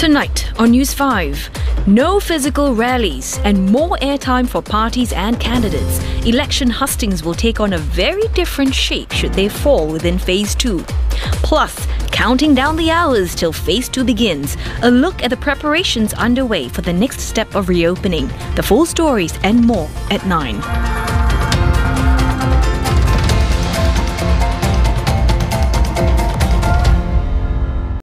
Tonight on News 5, no physical rallies and more airtime for parties and candidates. Election hustings will take on a very different shape should they fall within Phase 2. Plus, counting down the hours till Phase 2 begins, a look at the preparations underway for the next step of reopening. The full stories and more at 9.